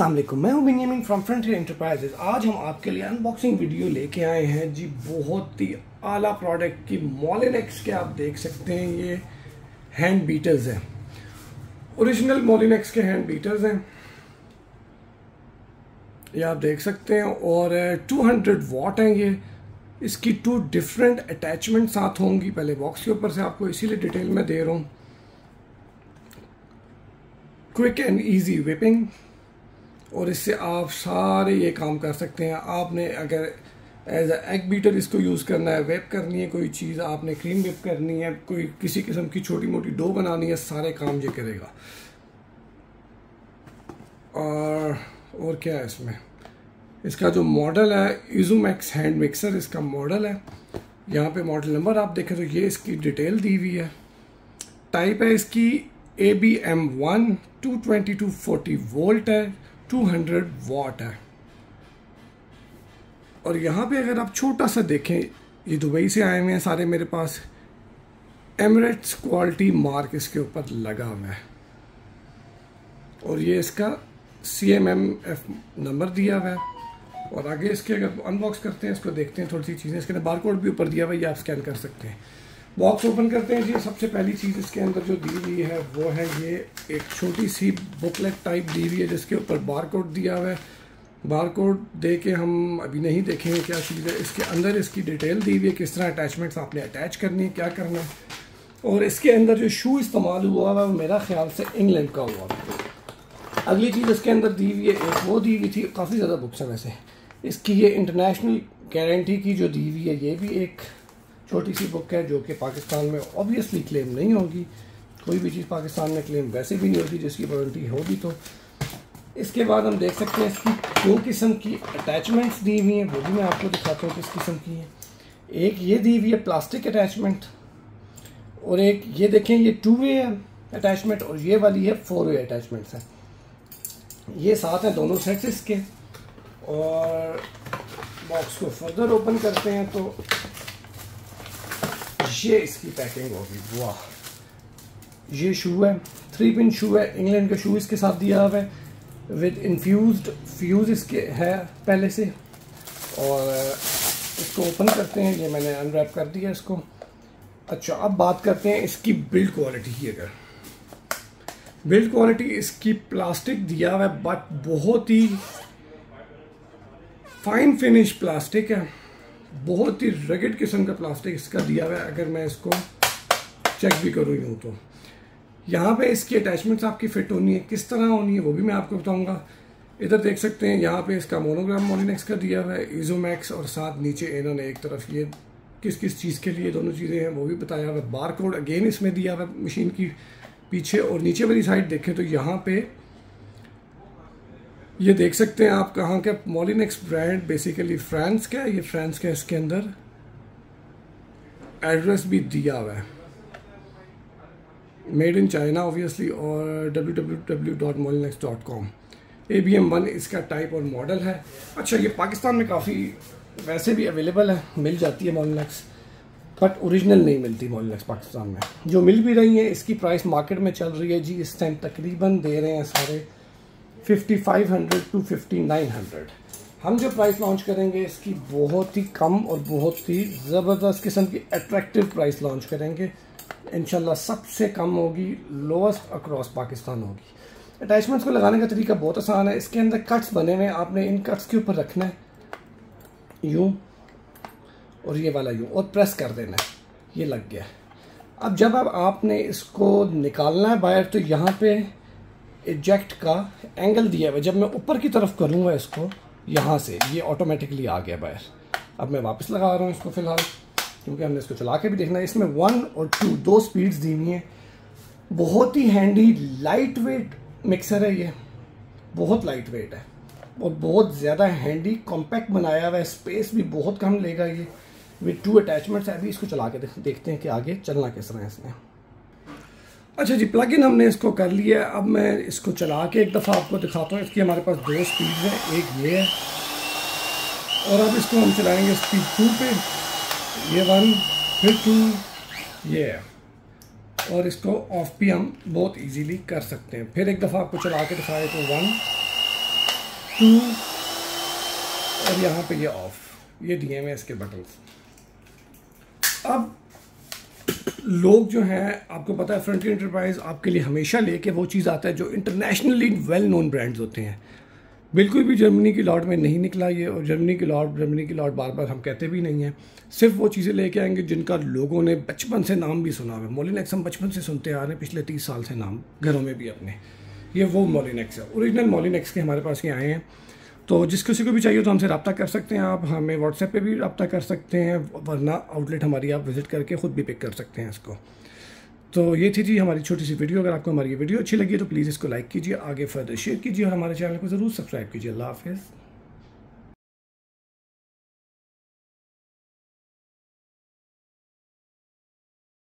वालेकुम। मैं हूँ बेनियामिन फ्रॉम फ्रंटियर एंटरप्राइजेज आज हम आपके लिए अनबॉक्सिंग वीडियो लेके आए हैं। जी, बहुत ही आला प्रोडक्ट की मोलिनेक्स के आप देख सकते हैं। ये हैंड बीटर्स हैं। ओरिजिनल मोलिनेक्स के हैंड बीटर्स हैं। ये आप देख सकते हैं। और 200 वॉट हैं ये। इसकी टू डिफरेंट अटैचमेंट साथ होंगी। पहले बॉक्स के ऊपर से आपको इसीलिए डिटेल में दे रहा हूँ। क्विक एंड ईजी विपिंग और इससे आप सारे ये काम कर सकते हैं। आपने अगर एज एग बीटर इसको यूज़ करना है वेप करनी है, कोई चीज़ आपने क्रीम वेप करनी है, कोई किसी किस्म की छोटी मोटी डो बनानी है, सारे काम ये करेगा। और और क्या है इसमें? इसका जो मॉडल है इजूमैक्स हैंड मिक्सर इसका मॉडल है। यहाँ पे मॉडल नंबर आप देखें तो ये इसकी डिटेल दी हुई है। टाइप है इसकी A B M one two twenty to forty volt है। 200 वाट है। और यहाँ पे अगर आप छोटा सा देखें, ये दुबई से आए हुए हैं सारे मेरे पास एमरेट्स क्वालिटी मार्क इसके ऊपर लगा हुआ है। और ये इसका C M M F number दिया हुआ है। और आगे इसके अगर अनबॉक्स करते हैं, इसको देखते हैं, थोड़ी सी चीज़ें, इसके अंदर बार कोड भी ऊपर दिया हुआ है, ये आप स्कैन कर सकते हैं। बॉक्स ओपन करते हैं जी। सबसे पहली चीज़ इसके अंदर जो दी हुई है, वो है ये एक छोटी सी बुकलेट टाइप दी हुई है, जिसके ऊपर बार कोड दिया हुआ है। बार कोड दे के हम अभी नहीं देखेंगे क्या चीज़ है। इसके अंदर इसकी डिटेल दी हुई है, किस तरह अटैचमेंट्स आपने अटैच करनी है, क्या करना है। और इसके अंदर जो शू इस्तेमाल हुआ है, वो मेरा ख्याल से इंग्लैंड का हुआ अगली चीज़ इसके अंदर दी हुई है, एक वो दी हुई थी, काफ़ी ज़्यादा बुक्स हैं वैसे। इसकी ये इंटरनेशनल गारंटी की जो दी हुई है, ये भी एक छोटी सी बुक है जो कि पाकिस्तान में ऑब्वियसली क्लेम नहीं होगी। कोई भी चीज़ पाकिस्तान में क्लेम वैसे भी नहीं होती जिसकी वारंटी होगी तो। इसके बाद हम देख सकते हैं इसकी दो किस्म की अटैचमेंट्स दी हुई हैं, वो भी मैं आपको दिखाता हूँ किस किस्म की हैं। एक ये दी हुई है प्लास्टिक अटैचमेंट और एक ये देखें, ये टू वे है अटैचमेंट और ये वाली है फोर वे अटैचमेंट्स है। ये साथ हैं दोनों सेट्स इसके और बॉक्स को फर्दर ओपन करते हैं तो ये इसकी पैकिंग होगी वाह ये शू है थ्री पिन शू है इंग्लैंड का शू इसके साथ दिया हुआ है विद इन्फ्यूज फ्यूज इसके है पहले से। और इसको ओपन करते हैं, ये मैंने अनरैप कर दिया इसको। अच्छा अब बात करते हैं इसकी बिल्ड क्वालिटी की अगर। बिल्ड क्वालिटी इसकी प्लास्टिक दिया हुआ है बट बहुत ही फाइन फिनिश प्लास्टिक है। बहुत ही रगेड किस्म का प्लास्टिक इसका दिया हुआ है, अगर मैं इसको चेक भी करूँ यूँ तो। यहाँ पे इसकी अटैचमेंट्स आपकी फिट होनी है, किस तरह होनी है वो भी मैं आपको बताऊँगा। इधर देख सकते हैं, यहाँ पे इसका मोनोग्राम मोलिनेक्स का दिया हुआ है इजोमैक्स और साथ नीचे इन्होंने एक तरफ़। ये किस किस चीज़ के लिए दोनों चीज़ें हैं वो भी बताया हुआ बार कोड अगेन इसमें दिया हुआ मशीन की पीछे और नीचे वाली साइड देखें तो यहाँ पे ये देख सकते हैं आप कहाँ के मोलिनेक्स ब्रांड बेसिकली फ्रांस का है, ये फ्रांस का इसके अंदर। एड्रेस भी दिया हुआ है। मेड इन चाइना ऑब्वियसली और W W W dot dot com M one इसका टाइप और मॉडल है। अच्छा ये पाकिस्तान में काफ़ी वैसे भी अवेलेबल है, मिल जाती है मोलिनेक्स बट ओरिजिनल नहीं मिलती मोलिनेक्स पाकिस्तान में। जो मिल भी रही है, इसकी प्राइस मार्केट में चल रही है जी, इस टाइम तकरीबन दे रहे हैं सारे 5500 टू 5900 हम जो प्राइस लॉन्च करेंगे, इसकी बहुत ही कम और बहुत ही ज़बरदस्त किस्म की अट्रैक्टिव प्राइस लॉन्च करेंगे। इनशाला सबसे कम होगी लोएस्ट अक्रॉस पाकिस्तान होगी। अटैचमेंट्स को लगाने का तरीका बहुत आसान है। इसके अंदर कट्स बने हुए हैं। आपने इन कट्स के ऊपर रखना है। यूँ और ये वाला यूँ और प्रेस कर देना है। ये लग गया। अब जब अब आपने इसको निकालना है बाहर तो यहाँ पे एजेक्ट का एंगल दिया हुआ जब मैं ऊपर की तरफ़ करूँगा इसको, यहाँ से, ये ऑटोमेटिकली आ गया बाहर। अब मैं वापस लगा रहा हूँ इसको फ़िलहाल, क्योंकि हमने इसको चला के भी देखना है। इसमें वन और टू दो स्पीड्स दी हुई हैं। बहुत ही हैंडी लाइट वेट मिक्सर है ये। बहुत लाइट वेट है। और बहुत ज़्यादा हैंडी कॉम्पैक्ट बनाया हुआ है। स्पेस भी बहुत कम लेगा ये। विद टू अटैचमेंट्स है अभी इसको चला के देखते हैं कि आगे चलना किस तरह है इसमें। अच्छा जी प्लग इन हमने इसको कर लिया अब मैं इसको चला के एक दफ़ा आपको दिखाता हूँ। इसकी हमारे पास दो स्पीड है। एक ये है और अब इसको हम चलाएँगे स्पीड टू पे। ये वन फिर टू ये है। और इसको ऑफ़ भी हम बहुत इजीली कर सकते हैं। फिर एक दफ़ा आपको चला के दिखाए तो वन टू और यहाँ पे ये ऑफ़ ये दिए हुए इसके बटन अब लोग जो हैं, आपको पता है फ्रंट इंटरप्राइज आपके लिए हमेशा लेके वो चीज़ आता है जो इंटरनेशनली वेल नोन ब्रांड्स होते हैं। बिल्कुल भी जर्मनी की लॉट में नहीं निकला ये, और जर्मनी की लॉट जर्मनी की लॉट बार बार हम कहते भी नहीं हैं। सिर्फ़ वो चीज़ें लेके आएँगे जिनका लोगों ने बचपन से नाम भी सुना हुआ मोलिनेक्स हम बचपन से सुनते आ रहे हैं, पिछले तीस साल से नाम, घरों में भी अपने। ये वो मोलिनेक्स है। ओरिजिनल मोलिनेक्स के हमारे पास ये आए हैं। तो जिस किसी को भी चाहिए तो हमसे रब्ता कर सकते हैं आप, हमें व्हाट्सएप पे भी रब्ता कर सकते हैं, वरना आउटलेट हमारी आप विज़िट करके ख़ुद भी पिक कर सकते हैं इसको। तो ये थी जी हमारी छोटी सी वीडियो अगर आपको हमारी ये वीडियो अच्छी लगी तो प्लीज़ इसको लाइक कीजिए, आगे फर्दर शेयर कीजिए और हमारे चैनल को ज़रूर सब्सक्राइब कीजिए। अल्लाह हाफिज़।